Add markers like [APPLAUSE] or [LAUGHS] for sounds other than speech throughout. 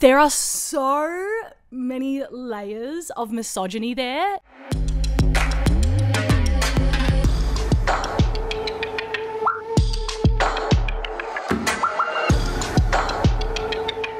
There are so many layers of misogyny there.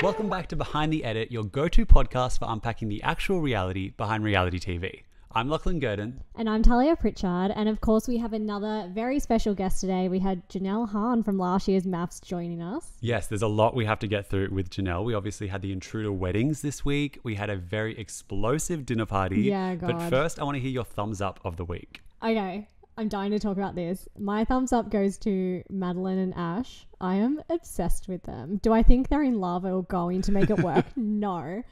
Welcome back to Behind the Edit, your go to podcast for unpacking the actual reality behind reality TV. I'm Lachlan Guertin. And I'm Tahlia Pritchard. And of course, we have another very special guest today. We had Janelle Han from last year's MAFS joining us. Yes, there's a lot we have to get through with Janelle. We obviously had the intruder weddings this week. We had a very explosive dinner party. Yeah, God. But first, I want to hear your thumbs up of the week. Okay, I'm dying to talk about this. My thumbs up goes to Madeline and Ash. I am obsessed with them. Do I think they're in love or going to make it work? [LAUGHS] no.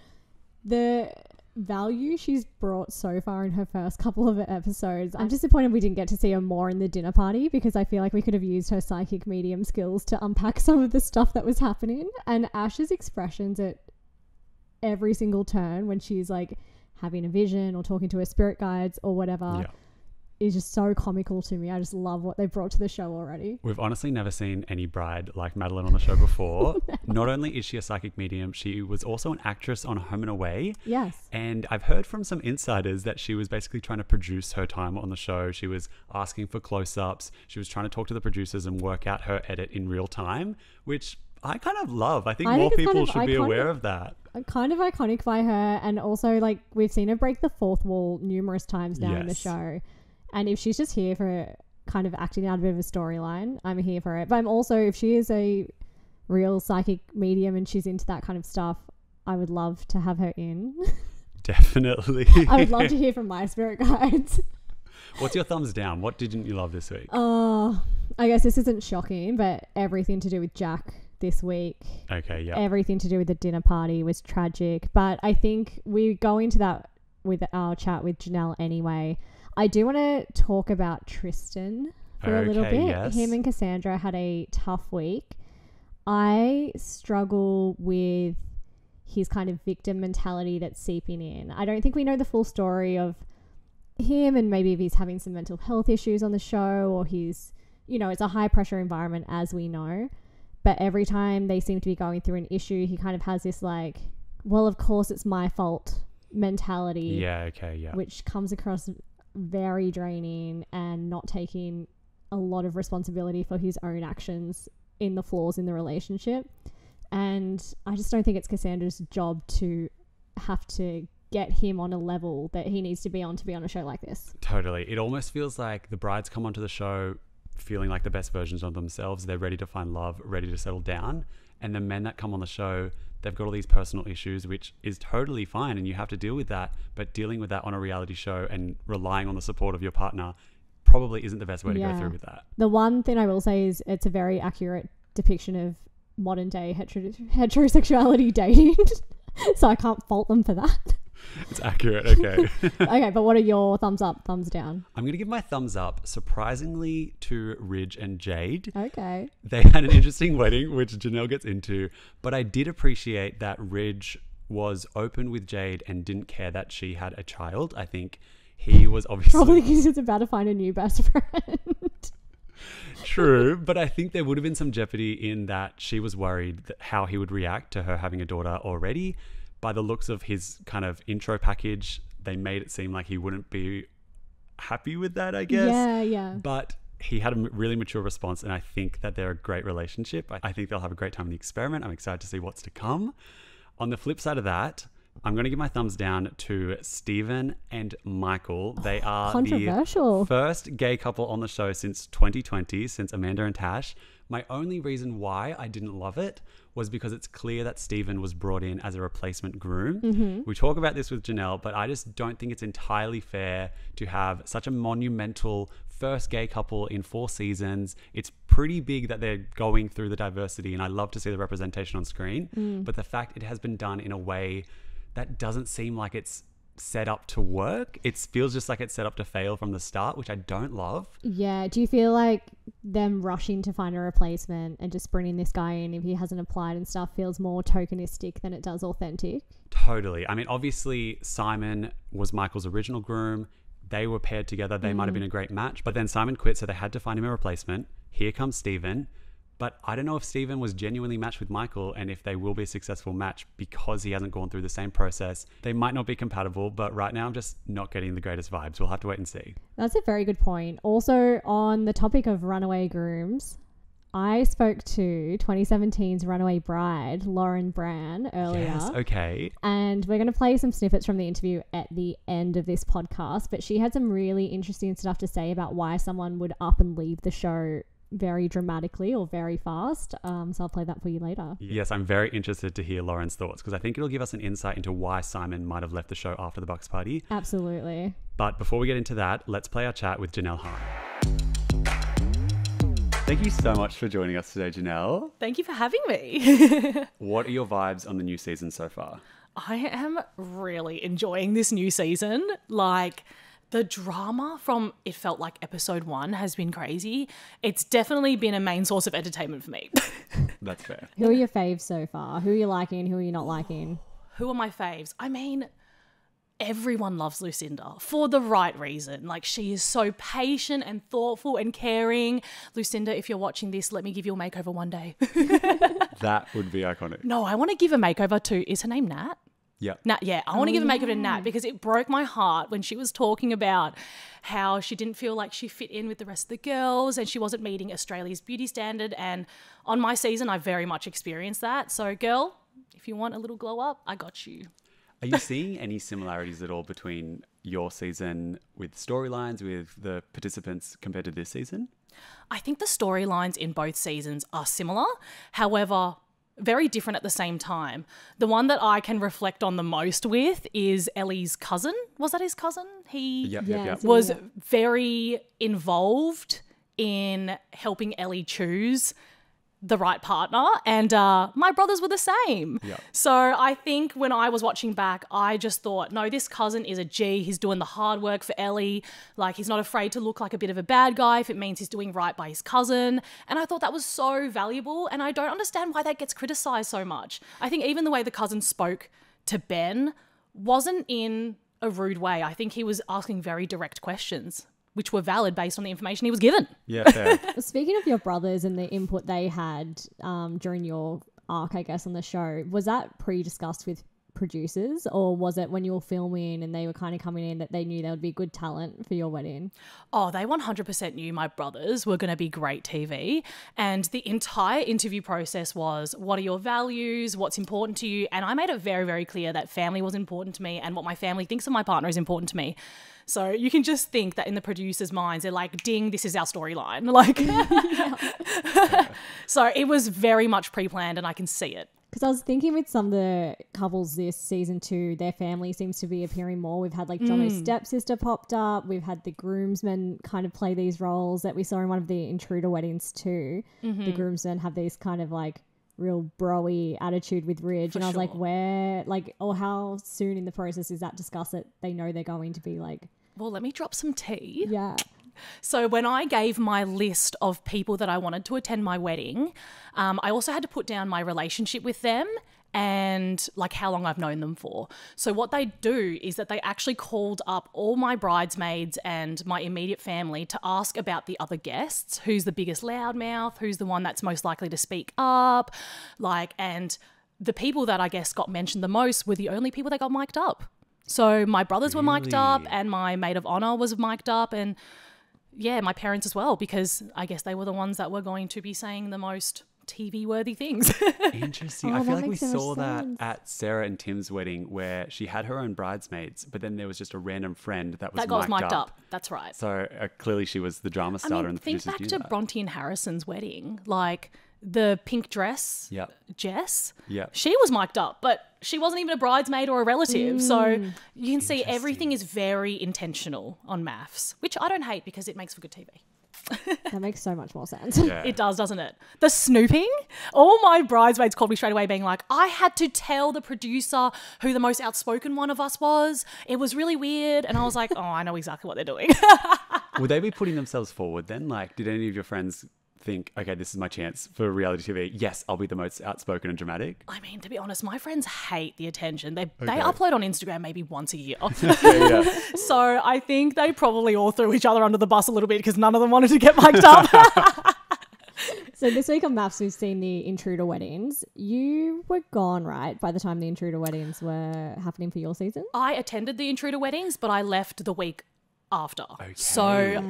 The value she's brought so far in her first couple of episodes. I'm disappointed we didn't get to see her more in the dinner party because I feel like we could have used her psychic medium skills to unpack some of the stuff that was happening. And Ash's expressions at every single turn when she's like having a vision or talking to her spirit guides or whatever yeah. Is just so comical to me. I just love what they brought to the show already. We've honestly never seen any bride like Madeline on the show before. [LAUGHS] Not only is she a psychic medium, she was also an actress on Home and Away. Yes. And I've heard from some insiders that she was basically trying to produce her time on the show. She was asking for close ups. She was trying to talk to the producers and work out her edit in real time, which I kind of love. I think I more think people kind of should be aware of that. Uh, Kind of iconic by her. And also, like, we've seen her break the fourth wall numerous times now in the show. And if she's just here for kind of acting out a bit of a storyline, I'm here for it. But I'm also, if she is a real psychic medium and she's into that kind of stuff, I would love to have her in. [LAUGHS] Definitely. I would love to hear from my spirit guides. [LAUGHS] What's your thumbs down? What didn't you love this week? Oh, I guess this isn't shocking, but everything to do with Jack this week Okay, yeah. everything to do with the dinner party was tragic. But I think we go into that with our chat with Janelle anyway. I do want to talk about Tristan for a little bit. yes. Him and Cassandra had a tough week. I struggle with his kind of victim mentality that's seeping in. I don't think we know the full story of him and maybe if he's having some mental health issues on the show or he's, you know, it's a high pressure environment as we know but every time they seem to be going through an issue, he kind of has this like, well, of course it's my fault mentality, Yeah, okay, yeah. which comes across very draining and not taking a lot of responsibility for his own actions in the flaws in the relationship. And I just don't think it's Cassandra's job to have to get him on a level that he needs to be on to be on a show like this. Totally. It almost feels like the brides come onto the show feeling like the best versions of themselves. They're ready to find love, ready to settle down. And the men that come on the show, they've got all these personal issues, which is totally fine. And you have to deal with that. But dealing with that on a reality show and relying on the support of your partner probably isn't the best way to go through with that. The one thing I will say is it's a very accurate depiction of modern day hetero- heterosexuality [LAUGHS] dating. so I can't fault them for that. [LAUGHS] It's accurate. Okay. [LAUGHS] okay, but what are your thumbs up, thumbs down? I'm going to give my thumbs up, surprisingly, to Ridge and Jade. Okay. They had an interesting [LAUGHS] wedding, which Janelle gets into, but I did appreciate that Ridge was open with Jade and didn't care that she had a child. I think he was obviously Probably because he's about to find a new best friend. true, but I think there would have been some jeopardy in that she was worried that how he would react to her having a daughter already. By the looks of his kind of intro package, they made it seem like he wouldn't be happy with that, I guess. Yeah, yeah. But he had a really mature response, and I think that they're a great relationship. I- think they'll have a great time in the experiment. I'm excited to see what's to come. On the flip side of that, I'm going to give my thumbs down to Stephen and Michael. Oh, they are the Controversial. first gay couple on the show since 2020, since Amanda and Tash. My only reason why I didn't love it was because it's clear that Stephen was brought in as a replacement groom. Mm-hmm. We talk about this with Janelle, but I just don't think it's entirely fair to have such a monumental first gay couple in four seasons. It's pretty big that they're going through the diversity, and I love to see the representation on screen. Mm. But the fact it has been done in a way that doesn't seem like it's set up to work. It feels just like it's set up to fail from the start, which I don't love. Yeah. Do you feel like them rushing to find a replacement and just bringing this guy in if he hasn't applied and stuff feels more tokenistic than it does authentic? Totally. I mean, obviously, Simon was Michael's original groom. They were paired together. They might have mm. been a great match, but then Simon quit, so they had to find him a replacement. Here comes Stephen. But I don't know if Stephen was genuinely matched with Michael and if they will be a successful match because he hasn't gone through the same process. They might not be compatible, but right now I'm just not getting the greatest vibes. We'll have to wait and see. That's a very good point. Also, on the topic of runaway grooms, I spoke to 2017's runaway bride, Lauren Bran, earlier. Yes, okay. And we're going to play some snippets from the interview at the end of this podcast. But she had some really interesting stuff to say about why someone would up and leave the show very dramatically or very fast. Um, so I'll play that for you later. Yes, I'm very interested to hear Lauren's thoughts because I think it'll give us an insight into why Simon might have left the show after the Bucks party. Absolutely. But before we get into that, let's play our chat with Janelle Han. Thank you so much for joining us today, Janelle. Thank you for having me. [LAUGHS] What are your vibes on the new season so far? I am really enjoying this new season. Like, the drama from it felt like episode one has been crazy. It's definitely been a main source of entertainment for me. [LAUGHS] That's fair. Who are your faves so far? Who are you liking? Who are you not liking? Who are my faves? I mean, everyone loves Lucinda for the right reason. Like, she is so patient and thoughtful and caring. Lucinda, if you're watching this, let me give you a makeover one day. [LAUGHS] That would be iconic. no, I want to give a makeover to, is her name Nat? Yep. Nat, yeah, I want to give a makeover to Nat oh. because it broke my heart when she was talking about how she didn't feel like she fit in with the rest of the girls and she wasn't meeting Australia's beauty standard. And on my season, I very much experienced that. So, girl, if you want a little glow up, I got you. Are you seeing [LAUGHS] any similarities at all between your season with storylines with the participants compared to this season? I think the storylines in both seasons are similar. However, very different at the same time. The one that I can reflect on the most with is Ellie's cousin. Was that his cousin? He Yep, yep, yep. was very involved in helping Ellie choose the right partner and uh, my brothers were the same. Yeah. so i think when i was watching back i just thought no this cousin is a g. He's doing the hard work for ellie. Like he's not afraid to look like a bit of a bad guy if it means he's doing right by his cousin. And i thought that was so valuable and i don't understand why that gets criticized so much. I think even the way the cousin spoke to ben wasn't in a rude way. I think he was asking very direct questions which were valid based on the information he was given Yeah, [LAUGHS] fair. Speaking of your brothers and the input they had um, during your arc, I guess, on the show, was that pre discussed with producers or was it when you were filming and they were kind of coming in that they knew there would be good talent for your wedding? Oh, they 100% knew my brothers were going to be great TV. And the entire interview process was what are your values? What's important to you? And I made it very, very clear that family was important to me and what my family thinks of my partner is important to me. So you can just think that in the producers' minds, they're like, ding, this is our storyline. [LAUGHS] Like, [LAUGHS] [LAUGHS] so it was very much pre planned and I can see it. Because I was thinking with some of the couples this season two, their family seems to be appearing more. We've had like Jono's mm. stepsister popped up. We've had the groomsmen kind of play these roles that we saw in one of the intruder weddings too. The mm-hmm. groomsmen have these kind of like real broy attitude with Ridge. and I was like, where, like, or how soon in the process is that discussed that they know they're going to be like, Well, let me drop some tea. yeah. So when I gave my list of people that I wanted to attend my wedding, um, I also had to put down my relationship with them and like how long I've known them for. So what they do is that they actually called up all my bridesmaids and my immediate family to ask about the other guests, who's the biggest loudmouth, who's the one that's most likely to speak up, like and the people that I guess got mentioned the most were the only people that got mic'd up. So my brothers were mic'd up and my maid of honor was mic'd up and yeah, my parents as well, because I guess they were the ones that were going to be saying the most TV worthy things. [LAUGHS] Interesting. Oh, I feel like we makes so much saw that at Sarah and Tim's wedding where she had her own bridesmaids, but then there was just a random friend that was that got was mic'd mic'd up. up. That's right. So uh, clearly she was the drama I starter mean, and the think producers back to that. Bronte and Harrison's wedding. Like the pink dress, Yep. Jess, Yep. she was mic'd up, but she wasn't even a bridesmaid or a relative. So Mm. you can see everything is very intentional on MAFS, which I don't hate because it makes for good TV. [LAUGHS] That makes so much more sense. Yeah. It does, doesn't it? The snooping. All my bridesmaids called me straight away, being like, I had to tell the producer who the most outspoken one of us was. It was really weird. And I was like, oh, I know exactly what they're doing. [LAUGHS] Would they be putting themselves forward then? Like, did any of your friends think, okay, this is my chance for reality TV? Yes, I'll be the most outspoken and dramatic. I mean, to be honest, my friends hate the attention. They, they upload on Instagram maybe once a year. [LAUGHS] yeah. [LAUGHS] so I think they probably all threw each other under the bus a little bit because none of them wanted to get mic'd up. So [LAUGHS] So this week on MAFS, we've seen the intruder weddings. You were gone, right, by the time the intruder weddings were happening for your season? I attended the intruder weddings, but I left the week after. Okay. So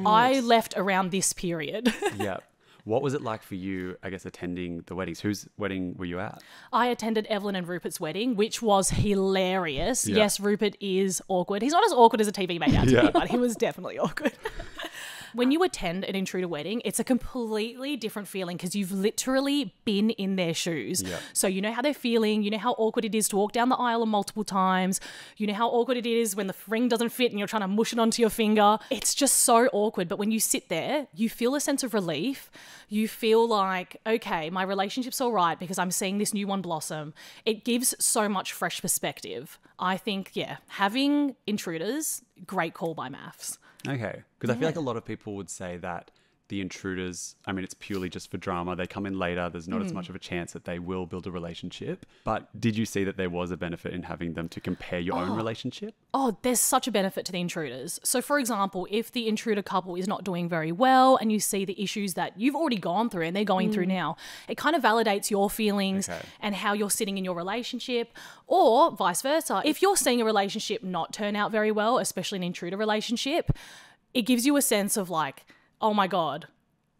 I left around this period. yeah. What was it like for you, I guess, attending the weddings? Whose wedding were you at? I attended Evelyn and Rupert's wedding, which was hilarious. Yeah. Yes, Rupert is awkward. He's not as awkward as a TV made out to Yeah. be, but he was definitely [LAUGHS] awkward. When you attend an intruder wedding, it's a completely different feeling because you've literally been in their shoes. Yeah. So you know how they're feeling, you know how awkward it is to walk down the aisle multiple times, you know how awkward it is when the ring doesn't fit and you're trying to mush it onto your finger. It's just so awkward. But when you sit there, you feel a sense of relief. You feel like, okay, my relationship's all right because I'm seeing this new one blossom. It gives so much fresh perspective. I think, yeah, having intruders, great call by MAFS. Okay. Because I feel like a lot of people would say that the intruders, I mean, it's purely just for drama. They come in later. There's not as hmm. much of a chance that they will build a relationship. But did you see that there was a benefit in having them to compare your own oh. relationship? Oh, there's such a benefit to the intruders. So, for example, if the intruder couple is not doing very well and you see the issues that you've already gone through and they're going through hmm. now, it kind of validates your feelings Okay. and how you're sitting in your relationship, or vice versa. If you're seeing a relationship not turn out very well, especially an intruder relationship, it gives you a sense of like, oh my God,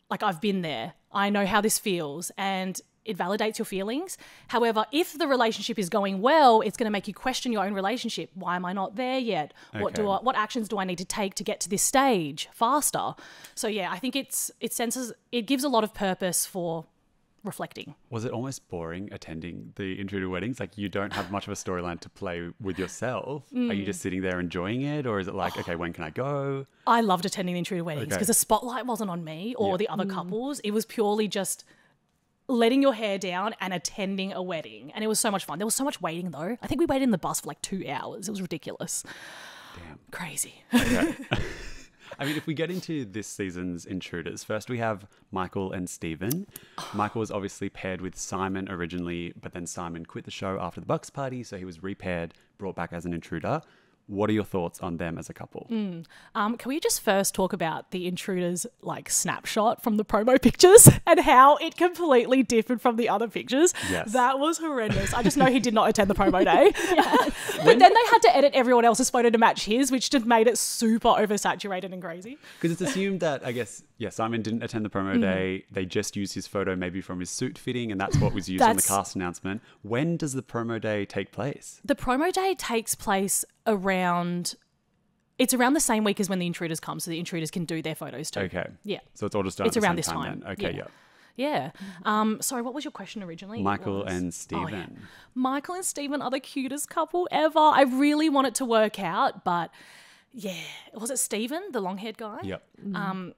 like I've been there. I know how this feels. And it validates your feelings. However, if the relationship is going well, it's going to make you question your own relationship. Why am I not there yet? What do I, what actions do I need to take to get to this stage faster? So yeah, I think it's it senses it gives a lot of purpose for reflecting. Was it almost boring attending the intruder weddings? Like you don't have much of a storyline to play with yourself. Are you just mm. sitting there enjoying it, or is it like, okay, when can I go? I loved attending the intruder weddings Okay. because the spotlight wasn't on me or Yeah. the other mm. couples. It was purely just letting your hair down and attending a wedding. And it was so much fun. There was so much waiting though. I think we waited in the bus for like two hours. It was ridiculous. Damn. Crazy. [LAUGHS] [LAUGHS] I mean, if we get into this season's intruders, first we have Michael and Stephen. [SIGHS] Michael was obviously paired with Simon originally, but then Simon quit the show after the Bucks party, so he was repaired, brought back as an intruder. What are your thoughts on them as a couple? Um, can we just first talk about the intruders like snapshot from the promo [LAUGHS] pictures and how it completely differed from the other pictures? Yes. That was horrendous. I just know he did not attend the promo day. [LAUGHS] [LAUGHS] but then they had to edit everyone else's photo to match his, which just made it super oversaturated and crazy. Because it's assumed that, I guess, yeah, Simon didn't attend the promo day. They just used his photo maybe from his suit fitting, and that's what was used on the cast announcement. When does the promo day take place? The promo day takes place around. It's around the same week as when the intruders come, so the intruders can do their photos too. Okay. Yeah. So it's all just done It's at the around same this time, time. Okay, Yeah. yeah. Yeah. Um, sorry, what was your question originally? Michael and Oh, Stephen. yeah. Michael and Stephen are the cutest couple ever. I really want it to work out, but yeah. Was it Stephen, the long haired guy? Yep. Um,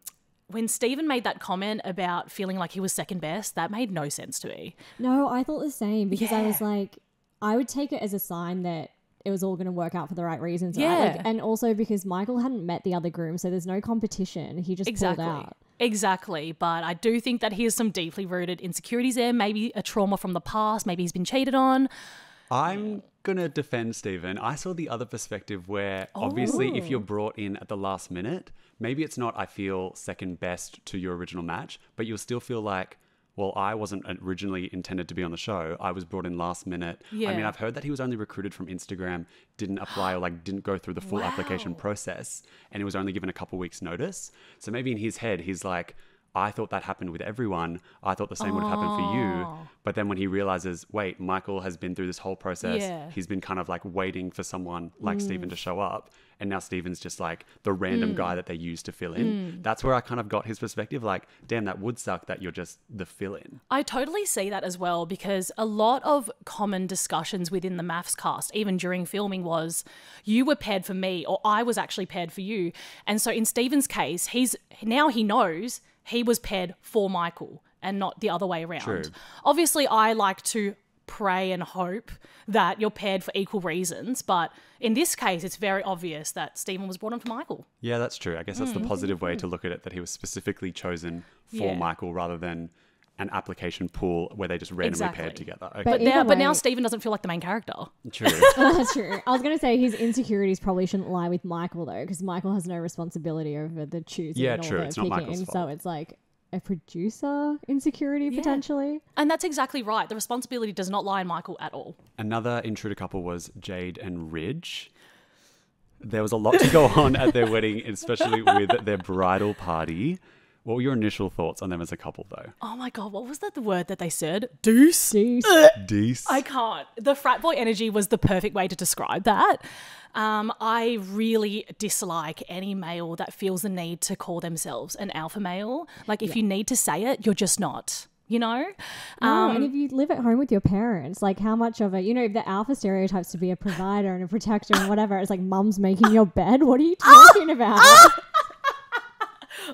when Stephen made that comment about feeling like he was second best, that made no sense to me. No, I thought the same because I was like, I would take it as a sign that it was all going to work out for the right reasons. right? Yeah. Like, and also because Michael hadn't met the other groom, so there's no competition. He just Exactly. pulled out. Exactly. But I do think that he has some deeply rooted insecurities there, maybe a trauma from the past, maybe he's been cheated on. I'm gonna defend Stephen. I saw the other perspective where obviously if you're oh. brought in at the last minute, maybe it's not I feel second best to your original match, but you'll still feel like well, I wasn't originally intended to be on the show. I was brought in last minute. Yeah. I mean, I've heard that he was only recruited from Instagram, didn't apply or like didn't go through the full application process, and he was only given a couple weeks notice. So maybe in his head, he's like, I thought that happened with everyone. I thought the same would have happened for you. Oh. But then when he realizes, wait, Michael has been through this whole process. Yeah. He's been kind of like waiting for someone like Mm. Stephen to show up. And now Stephen's just like the random guy that they use to fill in. Mm. That's where I kind of got his perspective. Like, damn, that would suck that you're just the fill in. I totally see that as well because a lot of common discussions within the MAFS cast, even during filming, was you were paired for me or I was actually paired for you. And so in Stephen's case, he's now he knows he was paired for Michael and not the other way around. True. Obviously, I like to pray and hope that you're paired for equal reasons, but in this case, it's very obvious that Stephen was brought on for Michael. Yeah, that's true. I guess that's the mm-hmm. positive way to mm-hmm. look at it that he was specifically chosen for Yeah. Michael rather than an application pool where they just randomly paired together. Okay. But But now, either but now Stephen doesn't feel like the main character. true. [LAUGHS] Oh, that's true. [LAUGHS] I was going to say his insecurities probably shouldn't lie with Michael though, because Michael has no responsibility over the choosing Yeah, and all true. the It's not picking. Michael's So it's like a producer insecurity potentially. And that's exactly right. The responsibility does not lie on Michael at all. Another intruder couple was Jade and Ridge. There was a lot to go on at their wedding, especially with their bridal party. What were your initial thoughts on them as a couple, though? Oh my god, what was that the word that they said? Deuce. Deuce. Dece. I can't. The frat boy energy was the perfect way to describe that. Um, I really dislike any male that feels the need to call themselves an alpha male. Like, if you need to say it, you're just not. You know? No, and um, if you live at home with your parents, like how much of it, you know, the alpha stereotypes to be a provider and a protector and whatever, it's like mum's making your bed. What are you [LAUGHS] ah! talking about? Ah!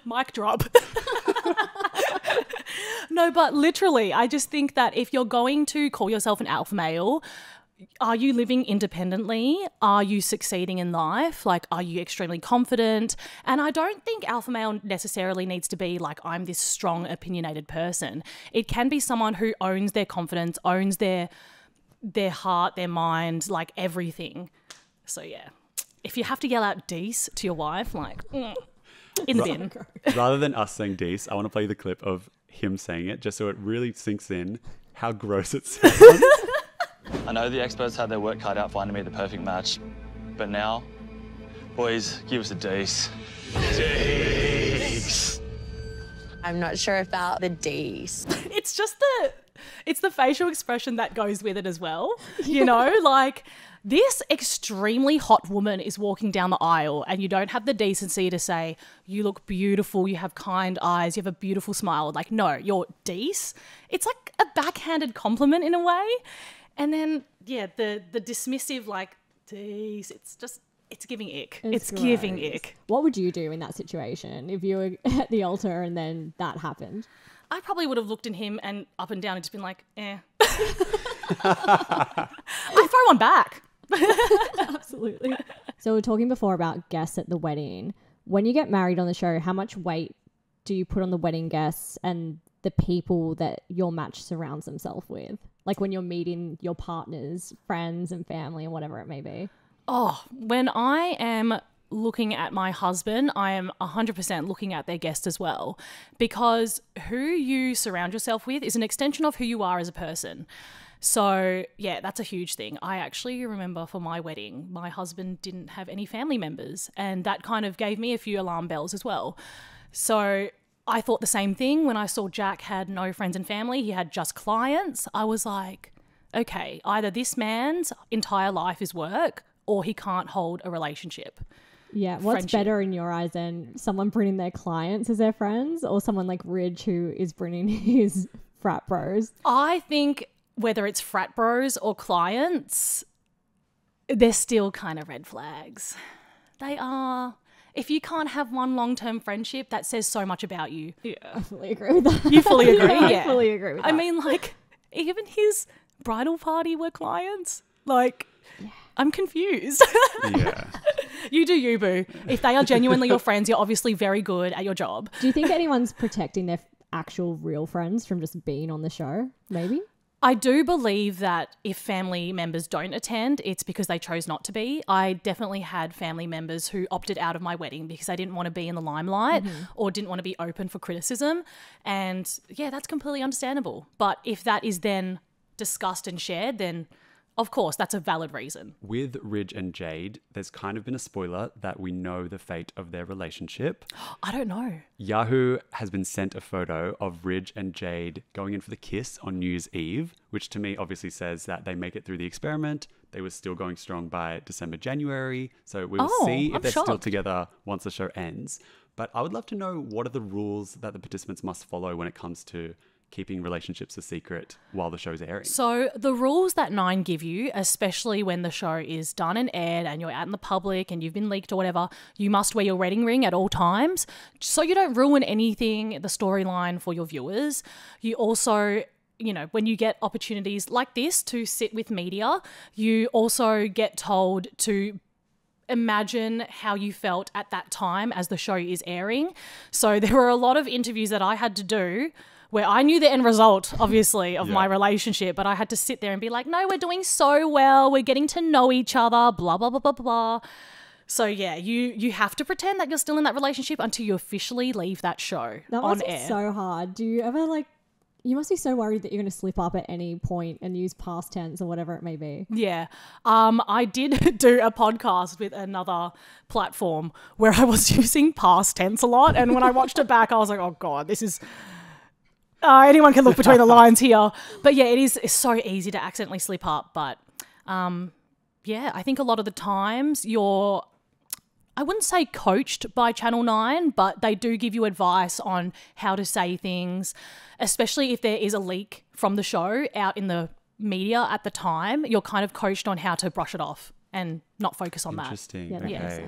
Mic drop. [LAUGHS] no, but literally, I just think that if you're going to call yourself an alpha male, are you living independently? Are you succeeding in life? Like, are you extremely confident? And I don't think alpha male necessarily needs to be like, I'm this strong, opinionated person. It can be someone who owns their confidence, owns their their heart, their mind, like everything. So yeah, if you have to yell out "Deece" to your wife, like mm, in the bin. Rather than us saying Dece, I want to play the clip of him saying it just so it really sinks in how gross it sounds. [LAUGHS] I know the experts had their work cut out finding me the perfect match, but now, boys, give us a Dece. Dece. I'm not sure about the D's. [LAUGHS] it's just the it's the facial expression that goes with it as well. You know, like this extremely hot woman is walking down the aisle and you don't have the decency to say, You look beautiful, you have kind eyes, you have a beautiful smile. Like, no, you're dece. It's like a backhanded compliment in a way. And then, yeah, the the dismissive, like, dece, it's just it's giving ick. It's, giving ick. What would you do in that situation if you were [LAUGHS] at the altar and then that happened? I probably would have looked at him and up and down and just been like, eh. [LAUGHS] [LAUGHS] I throw one back. [LAUGHS] Absolutely. so we we're talking before about guests at the wedding. When you get married on the show, how much weight do you put on the wedding guests and the people that your match surrounds themselves with? Like when you're meeting your partners, friends, and family, and whatever it may be. Oh, when I am looking at my husband, I am 100% looking at their guest as well. Because who you surround yourself with is an extension of who you are as a person. So, yeah, that's a huge thing. I actually remember for my wedding, my husband didn't have any family members, and that kind of gave me a few alarm bells as well. So, I thought the same thing when I saw Jack had no friends and family, he had just clients. I was like, okay, either this man's entire life is work or he can't hold a relationship. Yeah, what's Friendship. better in your eyes than someone bringing their clients as their friends or someone like Ridge who is bringing [LAUGHS] his frat bros? I think whether it's frat bros or clients, they're still kind of red flags. They are. If you can't have one long term friendship, that says so much about you. Yeah. I fully agree with that. You fully [LAUGHS] agree? I Yeah. fully agree with that. I mean, like, even his bridal party were clients. Like, I'm confused. [LAUGHS] yeah. you do you, boo. If they are genuinely your friends, you're obviously very good at your job. do you think anyone's protecting their actual real friends from just being on the show? Maybe? I do believe that if family members don't attend, it's because they chose not to be. I definitely had family members who opted out of my wedding because they didn't want to be in the limelight mm-hmm. or didn't want to be open for criticism. And yeah, that's completely understandable. But if that is then discussed and shared, then of course that's a valid reason. With Ridge and Jade, there's kind of been a spoiler that we know the fate of their relationship. [GASPS] I don't know. Yahoo has been sent a photo of Ridge and Jade going in for the kiss on New Year's Eve, which to me obviously says that they make it through the experiment. They were still going strong by December, January. So we'll Oh, see if I'm they're still together once the show ends. But I would love to know what are the rules that the participants must follow when it comes to keeping relationships a secret while the show's airing. So, the rules that Nine give you, especially when the show is done and aired and you're out in the public and you've been leaked or whatever, you must wear your wedding ring at all times so you don't ruin anything, the storyline for your viewers. You also you know, when you get opportunities like this to sit with media, you also get told to imagine how you felt at that time as the show is airing. So [LAUGHS] there were a lot of interviews that I had to do where I knew the end result, [LAUGHS] obviously, of my relationship, but I had to sit there and be like, no, we're doing so well. We're getting to know each other, blah, blah, blah, blah, blah. So yeah, you you have to pretend that you're still in that relationship until you officially leave that show That on air. so hard. Do you ever like? You must be so worried that you're going to slip up at any point and use past tense or whatever it may be. Yeah. Um, I did [LAUGHS] do a podcast with another platform where I was [LAUGHS] using past tense a lot. And when I watched it back, I was like, oh God, this is. Uh, anyone can look between the [LAUGHS] lines here. But yeah, it is it's so easy to accidentally slip up. But um, yeah, I think a lot of the times you're. I wouldn't say coached by Channel 9, but they do give you advice on how to say things, especially if there is a leak from the show out in the media at the time. You're kind of coached on how to brush it off and not focus on that. Interesting. Yeah, that okay.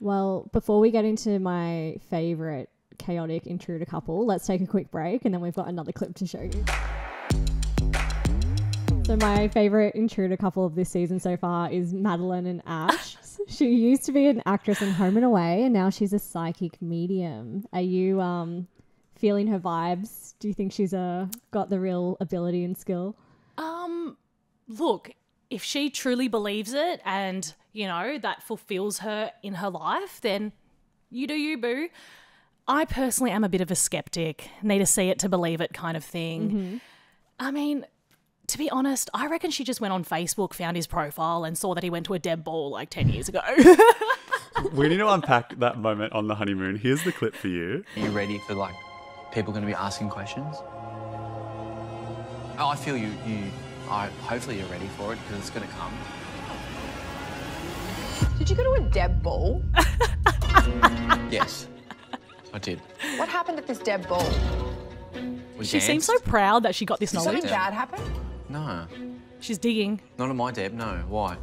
Well, before we get into my favorite chaotic intruder couple, let's take a quick break and then we've got another clip to show you. So, my favorite intruder couple of this season so far is Madeline and Ash. [LAUGHS] she used to be an actress in Home and Away, and now she's a psychic medium. Are you um, feeling her vibes? Do you think she's uh, got the real ability and skill? Um, look, if she truly believes it and, you know, that fulfills her in her life, then you do you, boo. I personally am a bit of a skeptic, need to see it to believe it kind of thing. Mm-hmm. I mean, to be honest, I reckon she just went on Facebook, found his profile, and saw that he went to a Deb Ball like 10 years ago. [LAUGHS] We need to unpack that moment on the honeymoon. Here's the clip for you. Are you ready for like people going to be asking questions? Oh, I feel you. You. I hopefully you're ready for it because it's going to come. Did you go to a Deb ball? [LAUGHS] Yes, I did. What happened at this Deb ball? We she seems so proud that she got this Did knowledge. something bad happen? No, She's digging. not on my Deb. No. Why?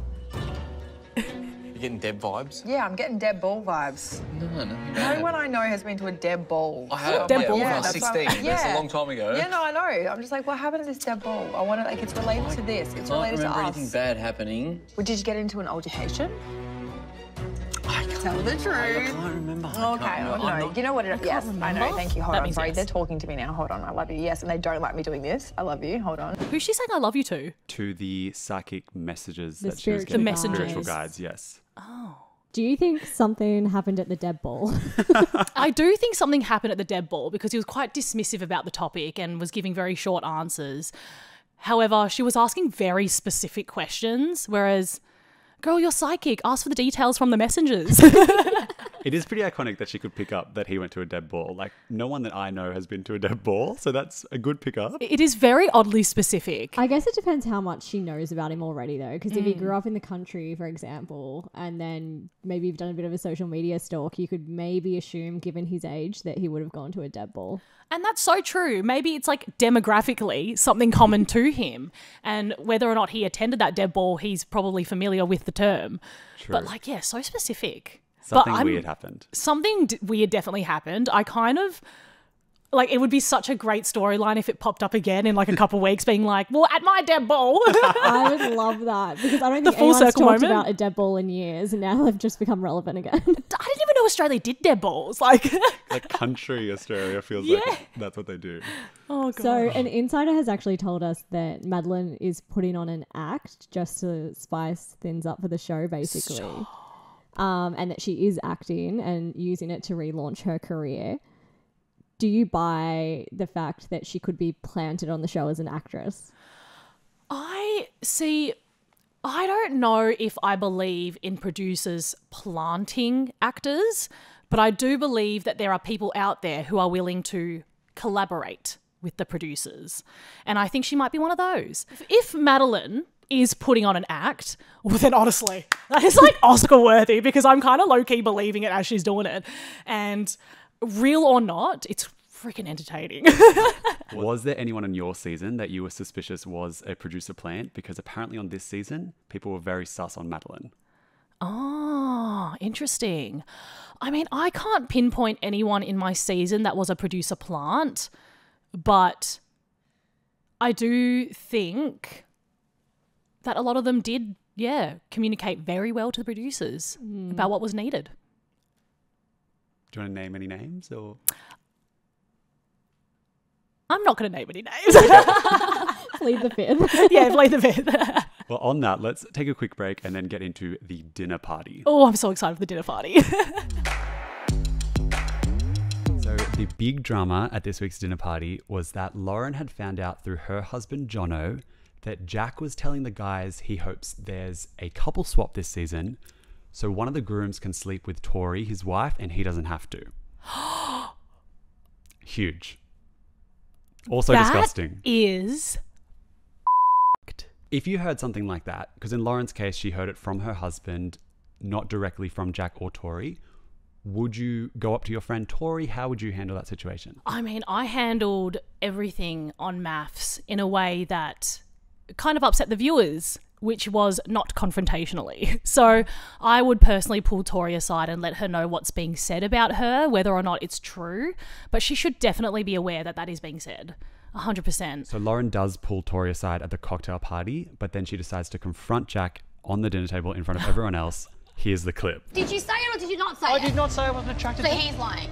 You're getting Deb vibes? Yeah, I'm getting Deb ball vibes. No, nothing No one I know has been to a Deb ball. I have. Deb yeah, Ball when I was that's 16. what- That's yeah. a long time ago. Yeah, no, I know. I'm just like, what happened at this Deb ball? I want to, like, it's related to this. It's I don't related to remember anything bad happening. Well, did you get into an altercation? I can't, Tell the I truth. can't remember. I Okay, can't remember. I'm no. not- You know what? It, yes, I know. Thank you. Hold That on. Sorry, yes. they're talking to me now. Hold on. I love you. Yes, and they don't like me doing this. I love you. Hold on. Who's she saying I love you to? To the psychic messages The that she was spiritual getting. The messages. Spiritual guides, yes. Oh. Do you think something happened at the Deb Ball? [LAUGHS] [LAUGHS] I do think something happened at the Deb Ball because he was quite dismissive about the topic and was giving very short answers. However, she was asking very specific questions, whereas, girl, you're psychic. Ask for the details from the messengers. [LAUGHS] [LAUGHS] It is pretty iconic that she could pick up that he went to a Deb ball. Like, no one that I know has been to a Deb ball, so that's a good pickup. it is very oddly specific. I guess it depends how much she knows about him already, though. Because if he Mm. grew up in the country, for example, and then maybe you've done a bit of a social media stalk, you could maybe assume, given his age, that he would have gone to a Deb Ball. And that's so true. Maybe it's like demographically something common to him. And whether or not he attended that Deb Ball, he's probably familiar with the term. But, like, yeah, so specific. Something but I'm- weird happened. something d- weird definitely happened. I kind of like it would be such a great storyline if it popped up again in like a couple weeks, being like, "Well, at my Deb ball." [LAUGHS] I would [LAUGHS] love that because I don't The think full anyone's circle talked moment. about a Deb Ball in years, and now they've just become relevant again. I didn't even know Australia did Deb balls. Like, [LAUGHS] Like, country Australia feels Yeah. like that's what they do. oh god. so, an insider has actually told us that Madeline is putting on an act just to spice things up for the show, basically. Um, and that she is acting and using it to relaunch her career. Do you buy the fact that she could be planted on the show as an actress? I see. I don't know if I believe in producers planting actors, but I do believe that there are people out there who are willing to collaborate with the producers. And I think she might be one of those. If Madeline is putting on an act, well, then honestly, that is like Oscar worthy because I'm kind of low key believing it as she's doing it. And real or not, it's freaking entertaining. [LAUGHS] [LAUGHS] Was there anyone in your season that you were suspicious was a producer plant? Because apparently on this season, people were very sus on Madeline. Oh, interesting. I mean, I can't pinpoint anyone in my season that was a producer plant, but I do think that a lot of them did, yeah, communicate very well to the producers hmm. about what was needed. Do you want to name any names or? I'm not going to name any names. [LAUGHS] [LAUGHS] Plead the fifth. yeah, play the fifth. [LAUGHS] Well, on that, let's take a quick break and then get into the dinner party. Oh, I'm so excited for the dinner party. So, the big drama at this week's dinner party was that Lauren had found out through her husband, Jono, that Jack was telling the guys he hopes there's a couple swap this season. So, one of the grooms can sleep with Tori, his wife, and he doesn't have to. [GASPS] Huge. Also That disgusting. is If you heard something like that, because in Lauren's case, she heard it from her husband, not directly from Jack or Tori, would you go up to your friend Tori? How would you handle that situation? I mean, I handled everything on MAFS in a way that kind of upset the viewers, which was not confrontationally. [LAUGHS] So I would personally pull Tori aside and let her know what's being said about her, whether or not it's true. But she should definitely be aware that that is being said. 100%. So Lauren does pull Tori aside at the cocktail party, but then she decides to confront Jack on the dinner table in front of everyone [LAUGHS] else. Here's the clip. Did you say it or did you not say I it? I did not say I wasn't attracted So to he's lying.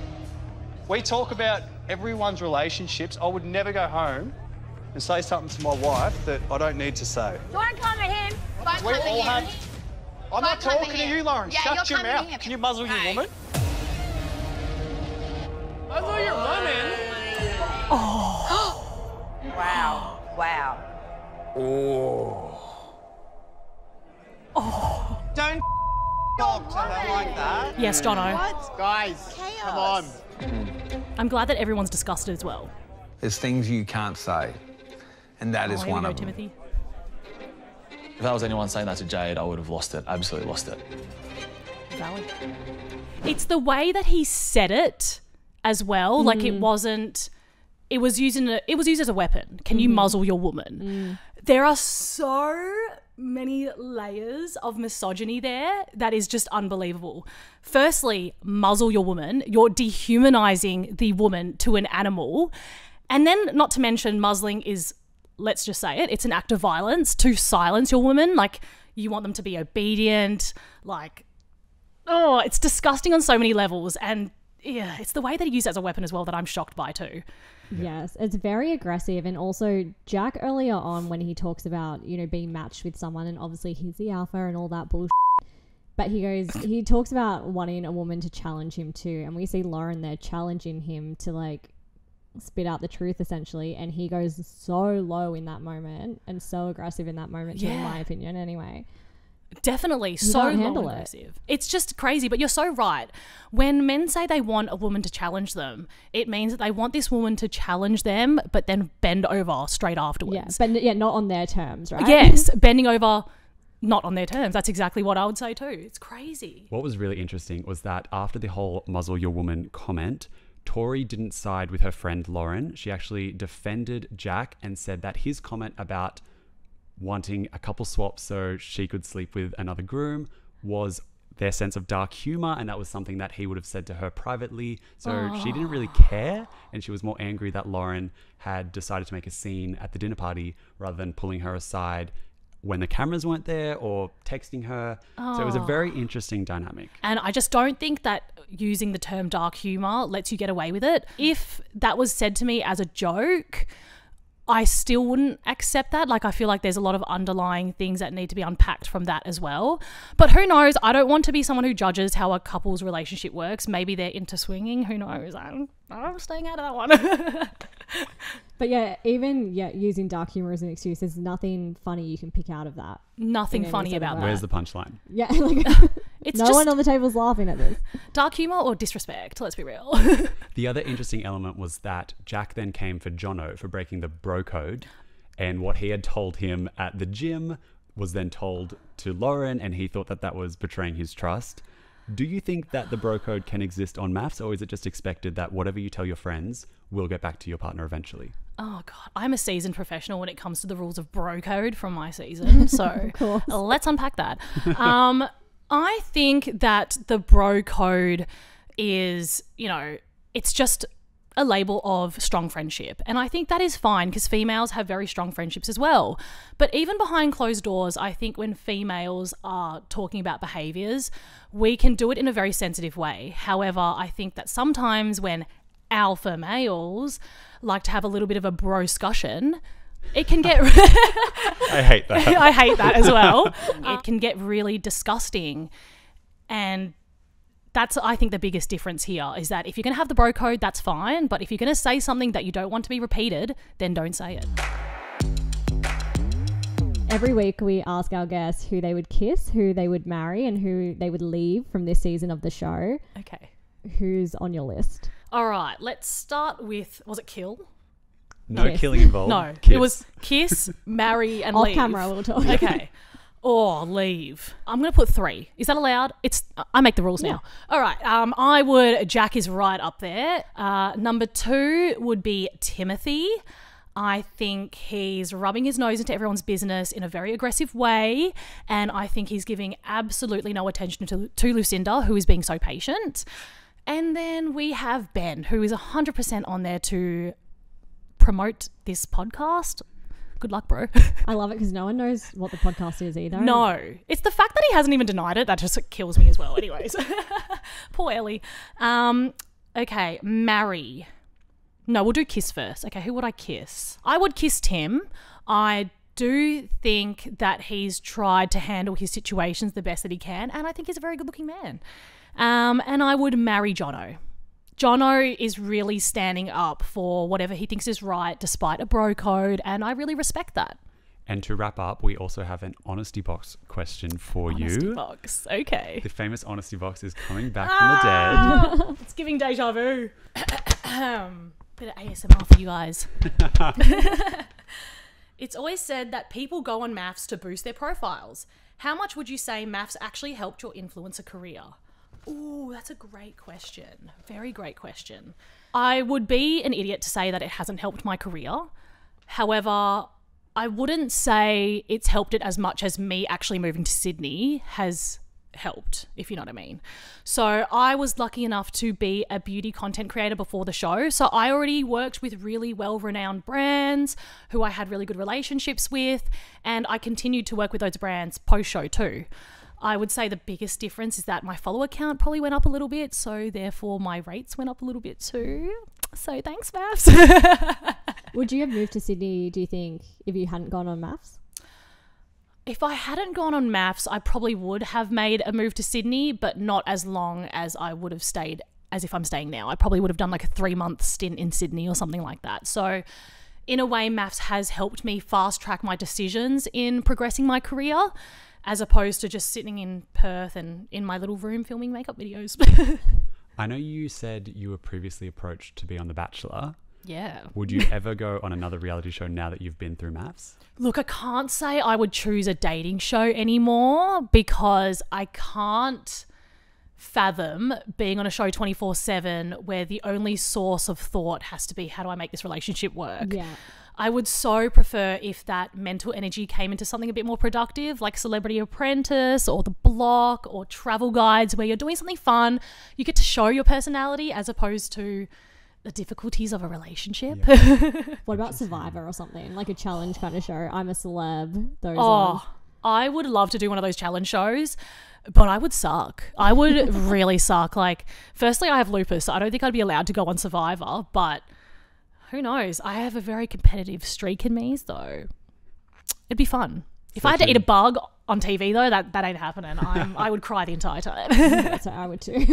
We talk about everyone's relationships. I would never go home and say something to my wife that I don't need to say. Don't come at him. Don't We come all at him. have. I'm not Don't come talking to you, Lauren. Yeah, Shut your mouth. him. Can you muzzle your woman? I thought you were running. Wow. Wow. Oh. Oh. Don't talk to her like that. Yes, Jono. Guys, Chaos. come on. I'm glad that everyone's disgusted as well. There's things you can't say, and that Oh, is here we one go, of them. Timothy. If I was anyone saying that to Jade, I would have lost it. Absolutely lost it. Valid. It's the way that he said it as well. Like Mm. it wasn't. It was using a, It was used as a weapon. Can Mm-hmm. you muzzle your woman? Mm. There are so many layers of misogyny there that is just unbelievable. Firstly, muzzle your woman. You're dehumanizing the woman to an animal. And then, not to mention, muzzling is, let's just say it, it's an act of violence to silence your woman. Like, you want them to be obedient. Like, oh, it's disgusting on so many levels. And yeah, it's the way that he used it as a weapon as well that I'm shocked by too. Yes, it's very aggressive. And also, Jack earlier on, when he talks about, you know, being matched with someone, and obviously he's the alpha and all that bullshit. But he goes, he talks about wanting a woman to challenge him too. And we see Lauren there challenging him to like spit out the truth essentially. And he goes so low in that moment and so aggressive in that moment, too, in my opinion, anyway. Definitely so can't low handle it. aggressive. It's just crazy, but you're so right. When men say they want a woman to challenge them, it means that they want this woman to challenge them, but then bend over straight Yeah. afterwards. But yeah, not on their terms, right? Yes, bending over, not on their terms. That's exactly what I would say too. It's crazy. What was really interesting was that after the whole muzzle your woman comment, Tori didn't side with her friend Lauren. She actually defended Jack and said that his comment about wanting a couple swap so she could sleep with another groom was their sense of dark humor and that was something that he would have said to her privately so she didn't really care and she was more angry that Lauren had decided to make a scene at the dinner party rather than pulling her aside when the cameras weren't there or texting her so it was a ah. very interesting dynamic And I just don't think that using the term dark humor lets you get away with it. If that was said to me as a joke, I still wouldn't accept that. Like, I feel like there's a lot of underlying things that need to be unpacked from that as well. But who knows? I don't want to be someone who judges how a couple's relationship works. Maybe they're into swinging. Who knows? I'm, I'm staying out of that one. [LAUGHS] But yeah, even yeah, using dark humor as an excuse, there's nothing funny you can pick out of that. Nothing funny about that. where's the punchline Yeah, [LAUGHS] like [LAUGHS] It's no just one on the table's laughing at this. dark humor or disrespect. Let's be real. The other interesting element was that Jack then came for Jono for breaking the bro code, and what he had told him at the gym was then told to Lauren, and he thought that that was betraying his trust. Do you think that the bro code can exist on MAFS, or is it just expected that whatever you tell your friends will get back to your partner eventually? Oh god, I'm a seasoned professional when it comes to the rules of bro code from my season. [LAUGHS] So let's unpack that. [LAUGHS] Um, I think that the bro code is, you know, it's just a label of strong friendship. And I think that is fine because females have very strong friendships as well. But even behind closed doors, I think when females are talking about behaviors, we can do it in a very sensitive way. However, I think that sometimes when alpha males like to have a little bit of a bro discussion, it can get [LAUGHS] [LAUGHS] I hate that. I hate that as well. [LAUGHS] It can get really disgusting. And that's I think the biggest difference here is that if you're going to have the bro code that's fine, but if you're going to say something that you don't want to be repeated, then don't say it. Every week we ask our guests who they would kiss, who they would marry, and who they would leave from this season of the show. Okay. Who's on your list? All right, let's start with was it kill? No Yes. killing involved. No, Kiss. it was kiss, marry, and Off leave. camera, we'll talk. Okay. Or leave. I'm gonna put three. Is that allowed? It's. I make the rules now. All right. Um, I would. Jack is right up there. Uh, number two would be Timothy. I think he's rubbing his nose into everyone's business in a very aggressive way, and I think he's giving absolutely no attention to, to Lucinda, who is being so patient. And then we have Ben, who is 100% on there to promote this podcast. Good luck, bro. I love it because no one knows what the podcast is either. no, it's the fact that he hasn't even denied it that just kills me as well. Anyways, [LAUGHS] poor Ellie. Um, okay, marry. No, we'll do kiss first. Okay, who would I kiss? I would kiss Tim. I do think that he's tried to handle his situations the best that he can, and I think he's a very good-looking man. Um, and I would marry Jono. Jono is really standing up for whatever he thinks is right, despite a bro code, and I really respect that. And to wrap up, we also have an honesty box question for Honesty you. box. Okay. The famous honesty box is coming back from the ah, dead. [LAUGHS] It's giving deja vu. [COUGHS] Bit of ASMR for you guys. [LAUGHS] it's always said that people go on MAFS to boost their profiles. How much would you say MAFS actually helped your influencer career? Ooh, that's a great question. Very great question. I would be an idiot to say that it hasn't helped my career. However, I wouldn't say it's helped it as much as me actually moving to Sydney has helped, if you know what I mean. So I was lucky enough to be a beauty content creator before the show. So I already worked with really well renowned brands who I had really good relationships with, and I continued to work with those brands post show too. I would say the biggest difference is that my follower count probably went up a little bit, so therefore my rates went up a little bit too. So thanks, MAFS. [LAUGHS] Would you have moved to Sydney, do you think, if you hadn't gone on MAFS? if I hadn't gone on MAFS, I probably would have made a move to Sydney, but not as long as I would have stayed as if I'm staying now. I probably would have done like a three month stint in Sydney or something like that. So, in a way, MAFS has helped me fast track my decisions in progressing my career as opposed to just sitting in Perth and in my little room filming makeup videos. [LAUGHS] I know you said you were previously approached to be on The Bachelor. yeah. Would you ever go on another reality show now that you've been through MAFS? Look, I can't say I would choose a dating show anymore because I can't fathom being on a show 24 7 where the only source of thought has to be how do I make this relationship work? Yeah. I would so prefer if that mental energy came into something a bit more productive, like Celebrity Apprentice or The Block or travel guides, where you're doing something fun. You get to show your personality as opposed to the difficulties of a relationship. [LAUGHS] What about Survivor or something? Like a challenge kind of show? I'm a celeb. Those oh, ones. Oh, I would love to do one of those challenge shows, but I would suck. I would [LAUGHS] really suck. Like, firstly, I have lupus. So I don't think I'd be allowed to go on Survivor, but who knows? I have a very competitive streak in me, so it'd be fun. If I had to eat a bug on TV, though, that, that ain't happening. [LAUGHS] I'm, I would cry the entire time. Yeah, [LAUGHS] so I would too.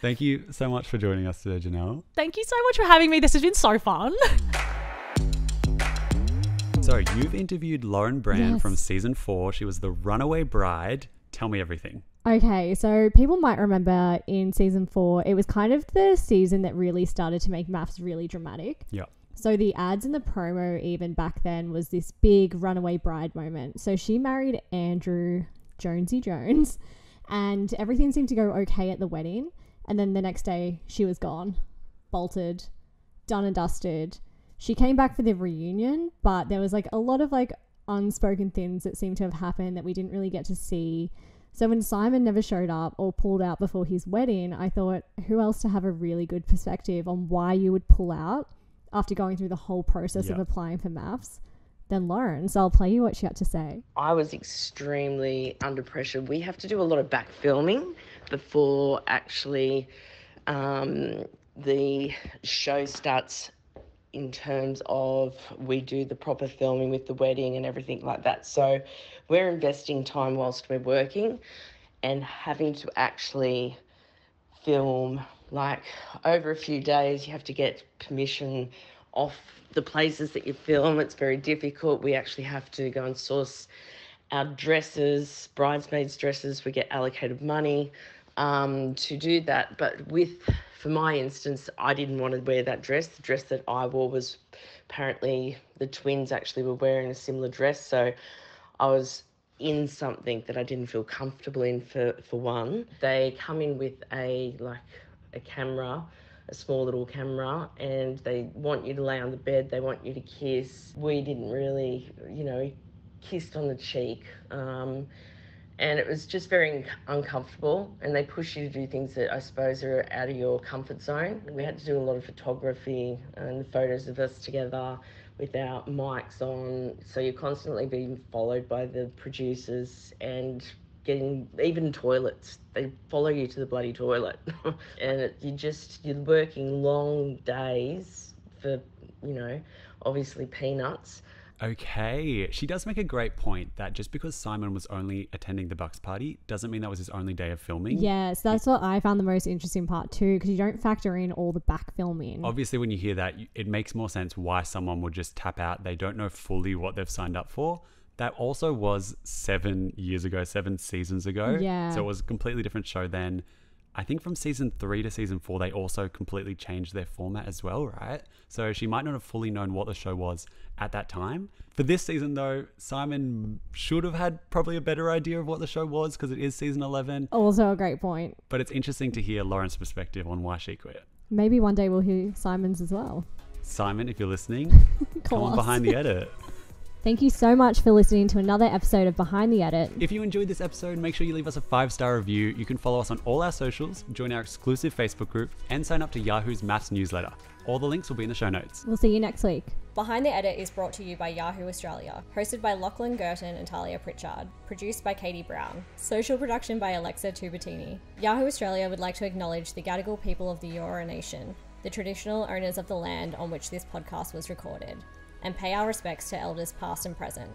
Thank you so much for joining us today, Janelle. Thank you so much for having me. This has been so fun. So, you've interviewed Lauren Bran Yes. from season four. She was the runaway bride. Tell me everything. Okay, so people might remember in season four, it was kind of the season that really started to make MAFS really dramatic. Yeah. So the ads and the promo, even back then, was this big runaway bride moment. So she married Andrew Jonesy Jones, and everything seemed to go okay at the wedding. And then the next day, she was gone, bolted, done and dusted. She came back for the reunion, but there was like a lot of like unspoken things that seemed to have happened that we didn't really get to see. So when Simon never showed up or pulled out before his wedding, I thought, who else to have a really good perspective on why you would pull out after going through the whole process of applying for MAFS than Lauren. So I'll play you what she had to say. I was extremely under pressure. We have to do a lot of back filming before actually um, the show starts in terms of we do the proper filming with the wedding and everything like that. So we're investing time whilst we're working and having to actually film like over a few days you have to get permission off the places that you film. It's very difficult. We actually have to go and source our dresses bridesmaids dresses. We get allocated money um, to do that. But with for my instance i didn't want to wear that dress the dress that i wore was apparently the twins actually were wearing a similar dress so i was in something that I didn't feel comfortable in for, for one. They come in with a like a camera, a small little camera, and they want you to lay on the bed, they want you to kiss. We didn't really, you know, kissed on the cheek. Um, and it was just very uncomfortable and they push you to do things that I suppose are out of your comfort zone. We had to do a lot of photography and photos of us together without mics on. So you're constantly being followed by the producers and getting even toilets. They follow you to the bloody toilet, [LAUGHS] and it, you just you're working long days for you know obviously peanuts. Okay, she does make a great point that just because Simon was only attending the Bucks party doesn't mean that was his only day of filming. Yes, that's what I found the most interesting part too, because you don't factor in all the back filming. Obviously, when you hear that, it makes more sense why someone would just tap out. They don't know fully what they've signed up for. That also was seven years ago, seven seasons ago. Yeah. So it was a completely different show then. I think from season three to season four, they also completely changed their format as well, right? So she might not have fully known what the show was at that time. For this season, though, Simon should have had probably a better idea of what the show was because it is season 11. Also, a great point. But it's interesting to hear Lauren's perspective on why she quit. Maybe one day we'll hear Simon's as well. Simon, if you're listening, [LAUGHS] come on behind the edit. Thank you so much for listening to another episode of Behind the Edit. If you enjoyed this episode, make sure you leave us a five star review. You can follow us on all our socials, join our exclusive Facebook group, and sign up to Yahoo's MAFS newsletter. All the links will be in the show notes. We'll see you next week. Behind the Edit is brought to you by Yahoo Australia, hosted by Lachlan Guertin and Tahlia Pritchard, produced by Katie Brown, social production by Alexa Tubertini. Yahoo Australia would like to acknowledge the Gadigal people of the Eora Nation, the traditional owners of the land on which this podcast was recorded, and pay our respects to elders past and present.